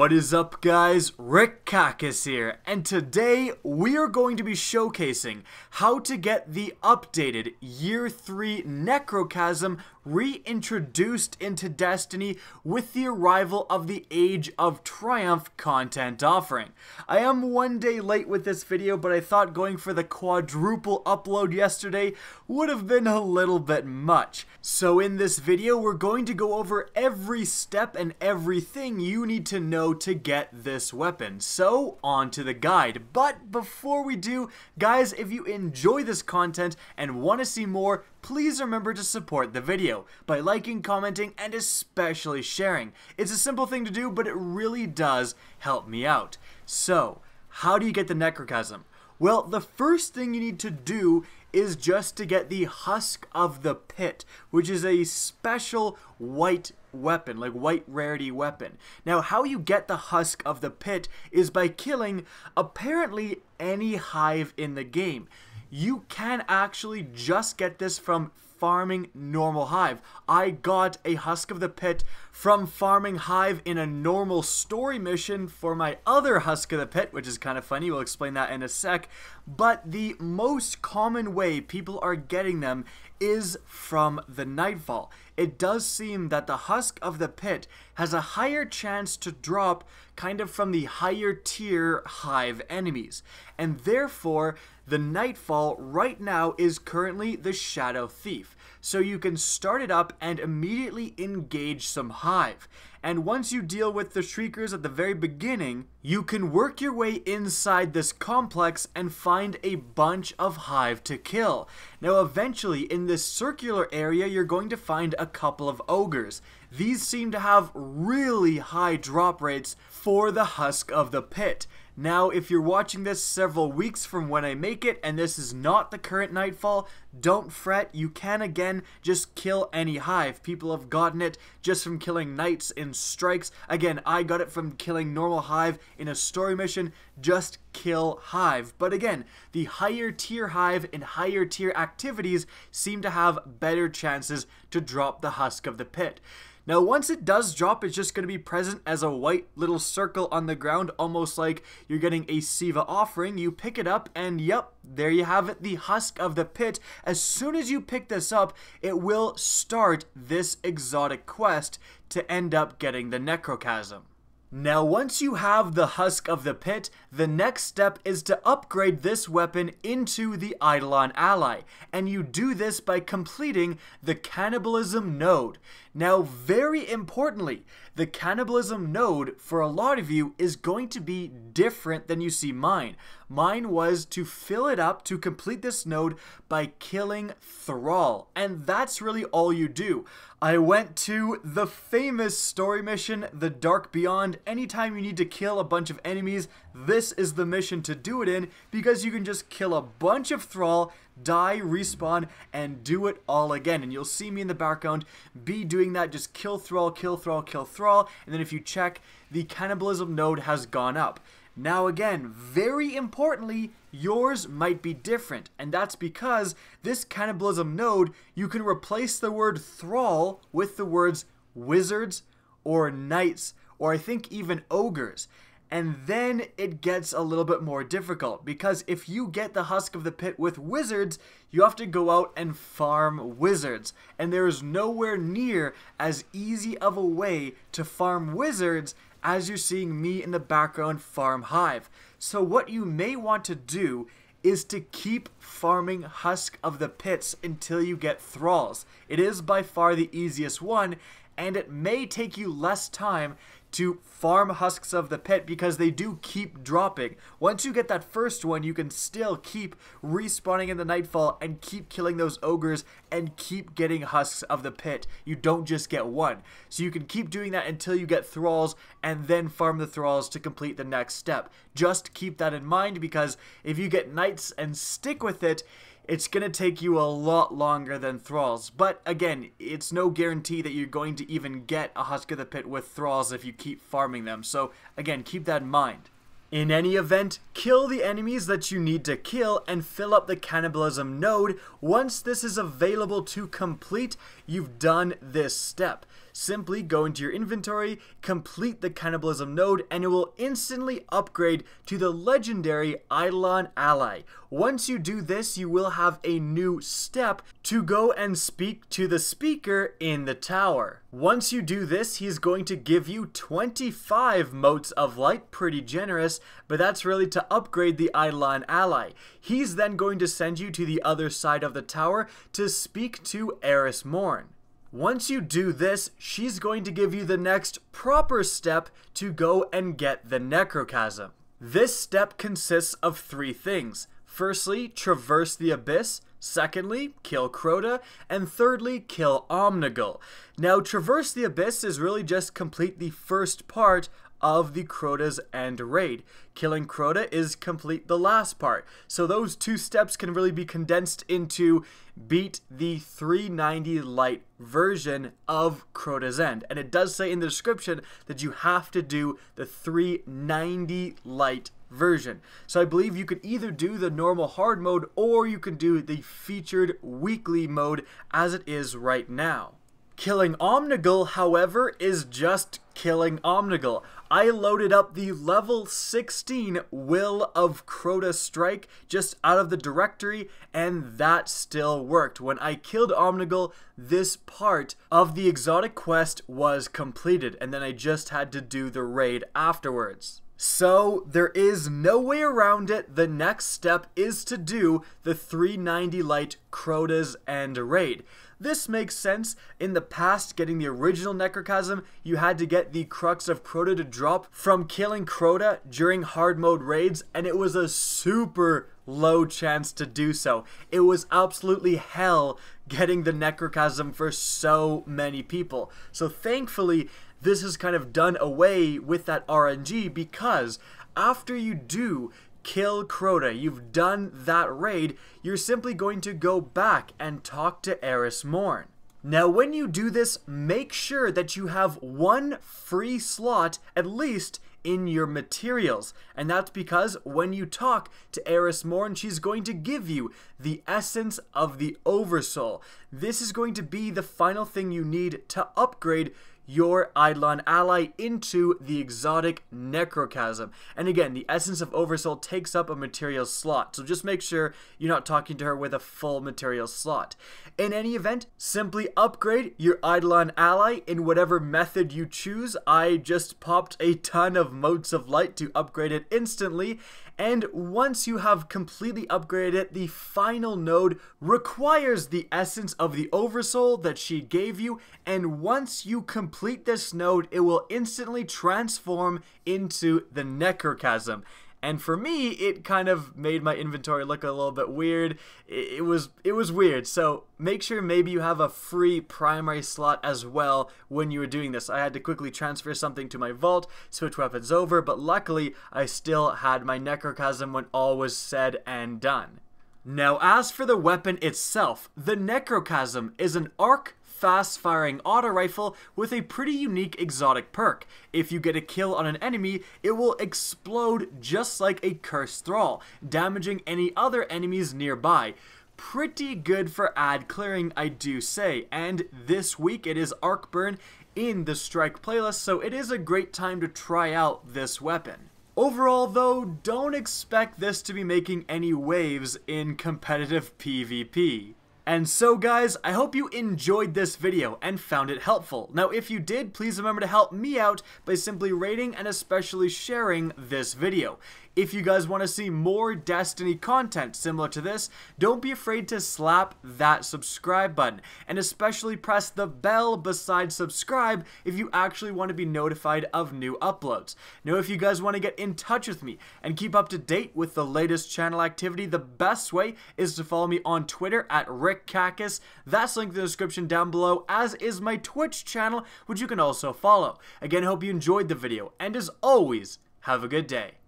What is up guys, Rick Kackis here, and today we are going to be showcasing how to get the updated Year 3 Necrochasm reintroduced into Destiny with the arrival of the Age of Triumph content offering. I am one day late with this video, but I thought going for the quadruple upload yesterday would have been a little bit much. So in this video, we're going to go over every step and everything you need to know to get this weapon. So, on to the guide. But before we do, guys, if you enjoy this content and want to see more, please remember to support the video by liking, commenting, and especially sharing. It's a simple thing to do, but it really does help me out. So, how do you get the Necrochasm? Well, the first thing you need to do is just to get the Husk of the Pit, which is a special white weapon, like white rarity weapon. Now, how you get the Husk of the Pit is by killing apparently any hive in the game you can actually just get this from farming normal hive. I got a husk of the pit from farming hive in a normal story mission for my other husk of the pit, which is kind of funny. We'll explain that in a sec. But the most common way people are getting them is from the Nightfall. It does seem that the husk of the pit has a higher chance to drop kind of from the higher tier hive enemies. And therefore, the Nightfall right now is currently the Shadow Thief. So you can start it up and immediately engage some hive. And once you deal with the Shriekers at the very beginning, you can work your way inside this complex and find a bunch of hive to kill. Now eventually in this circular area you're going to find a couple of ogres. These seem to have really high drop rates for the husk of the pit. Now, if you're watching this several weeks from when I make it and this is not the current Nightfall, don't fret, you can again just kill any hive. People have gotten it just from killing knights in strikes. Again, I got it from killing normal hive in a story mission, just kill hive. But again, the higher tier hive and higher tier activities seem to have better chances to drop the husk of the pit. Now, once it does drop, it's just going to be present as a white little circle on the ground, almost like you're getting a Siva offering. You pick it up, and yep, there you have it, the husk of the pit. As soon as you pick this up, it will start this exotic quest to end up getting the Necrochasm. Now once you have the Husk of the Pit, the next step is to upgrade this weapon into the Eidolon ally, and you do this by completing the Cannibalism node. Now very importantly, the Cannibalism node for a lot of you is going to be different than you see mine. Mine was to fill it up to complete this node by killing Thrall, and that's really all you do. I went to the famous story mission, The Dark Beyond. Anytime you need to kill a bunch of enemies, this is the mission to do it in because you can just kill a bunch of Thrall, die, respawn, and do it all again. And you'll see me in the background be doing that, just kill Thrall, kill Thrall, kill Thrall, and then if you check, the cannibalism node has gone up. Now again, very importantly, yours might be different, and that's because this cannibalism node, you can replace the word thrall with the words wizards or knights, or I think even ogres. And then it gets a little bit more difficult because if you get the Husk of the Pit with wizards, you have to go out and farm wizards. And there is nowhere near as easy of a way to farm wizards as you're seeing me in the background farm Hive. So what you may want to do is to keep farming Husk of the Pits until you get Thralls. It is by far the easiest one, and it may take you less time to farm husks of the pit because they do keep dropping. Once you get that first one, you can still keep respawning in the nightfall and keep killing those ogres and keep getting husks of the pit. You don't just get one. So you can keep doing that until you get thralls and then farm the thralls to complete the next step. Just keep that in mind because if you get knights and stick with it, it's going to take you a lot longer than Thralls. But again, it's no guarantee that you're going to even get a Husk of the Pit with Thralls if you keep farming them. So again, keep that in mind. In any event, kill the enemies that you need to kill and fill up the cannibalism node. Once this is available to complete, you've done this step. Simply go into your inventory, complete the cannibalism node, and it will instantly upgrade to the legendary Eidolon ally. Once you do this, you will have a new step to go and speak to the speaker in the tower. Once you do this, he's going to give you 25 motes of light, pretty generous, but that's really to upgrade the Eidolon ally. He's then going to send you to the other side of the tower to speak to Eris Morn. Once you do this, she's going to give you the next proper step to go and get the Necrochasm. This step consists of three things. Firstly, traverse the abyss. Secondly, kill Crota. And thirdly, kill Omnigul. Now, traverse the abyss is really just complete the first part of the Crota's End raid. Killing Crota is complete the last part. So those two steps can really be condensed into beat the 390 light version of Crota's End. And it does say in the description that you have to do the 390 light version. So I believe you could either do the normal hard mode or you can do the featured weekly mode as it is right now. Killing Omnigul, however, is just killing Omnigul. I loaded up the level 16 Will of Crota Strike just out of the directory, and that still worked. When I killed Omnigul, this part of the exotic quest was completed, and then I just had to do the raid afterwards. So there is no way around it. The next step is to do the 390 light Crota's End raid. This makes sense. In the past, getting the original Necrochasm, you had to get the Crux of Crota to drop from killing Crota during hard mode raids, and it was a super low chance to do so. It was absolutely hell getting the Necrochasm for so many people. So thankfully, this has kind of done away with that RNG because after you do kill Crota, you've done that raid, you're simply going to go back and talk to Eris Morn. Now, when you do this, make sure that you have one free slot, at least, in your materials. And that's because when you talk to Eris Morn, she's going to give you the essence of the Oversoul. This is going to be the final thing you need to upgrade your Eidolon ally into the exotic Necrochasm. And again, the Essence of Oversoul takes up a material slot, so just make sure you're not talking to her with a full material slot. In any event, simply upgrade your Eidolon ally in whatever method you choose. I just popped a ton of motes of light to upgrade it instantly, and once you have completely upgraded it, the final node requires the essence of the Oversoul that she gave you, and once you complete this node, it will instantly transform into the Necrochasm. And for me, it kind of made my inventory look a little bit weird. It, was it was weird. So make sure maybe you have a free primary slot as well when you were doing this. I had to quickly transfer something to my vault, switch weapons over, but luckily I still had my Necrochasm when all was said and done. Now, as for the weapon itself, the Necrochasm is an arc fast-firing auto rifle with a pretty unique exotic perk. If you get a kill on an enemy, it will explode just like a Cursed Thrall, damaging any other enemies nearby pretty good for ad clearing, I do say. And this week it is Arcburn in the Strike playlist, so it is a great time to try out this weapon. Overall, though, don't expect this to be making any waves in competitive PvP. And so guys, I hope you enjoyed this video and found it helpful. Now if you did, please remember to help me out by simply rating and especially sharing this video. If you guys want to see more Destiny content similar to this, don't be afraid to slap that subscribe button, and especially press the bell beside subscribe if you actually want to be notified of new uploads. Now, if you guys want to get in touch with me and keep up to date with the latest channel activity, the best way is to follow me on Twitter at RickKackis. That's linked in the description down below, as is my Twitch channel, which you can also follow. Again, hope you enjoyed the video, and as always, have a good day.